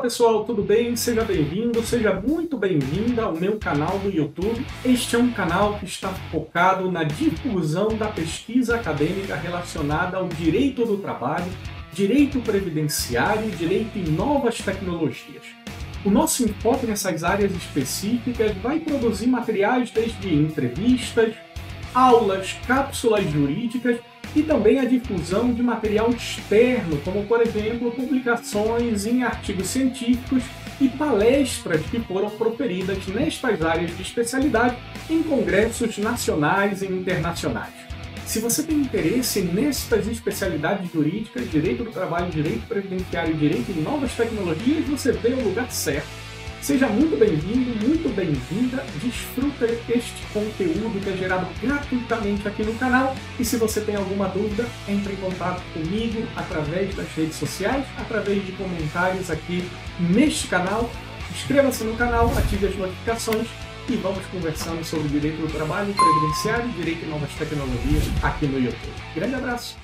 pessoal, tudo bem? Seja bem-vindo, seja muito bem-vinda ao meu canal do YouTube. Este é um canal que está focado na difusão da pesquisa acadêmica relacionada ao direito do trabalho, direito previdenciário, direito em novas tecnologias. O nosso enfoque nessas áreas específicas vai produzir materiais desde entrevistas, aulas, cápsulas jurídicas e também a difusão de material externo, como por exemplo publicações em artigos científicos e palestras que foram proferidas nestas áreas de especialidade em congressos nacionais e internacionais. Se você tem interesse nestas especialidades jurídicas, direito do trabalho, direito previdenciário direito em novas tecnologias, você veio ao lugar certo. Seja muito bem-vindo, muito bem-vinda. Desfruta este conteúdo que é gerado gratuitamente aqui no canal. E se você tem alguma dúvida, entre em contato comigo através das redes sociais, através de comentários aqui neste canal. Inscreva-se no canal, ative as notificações e vamos conversando sobre direito do trabalho, previdenciário e direito em novas tecnologias aqui no YouTube. Grande abraço!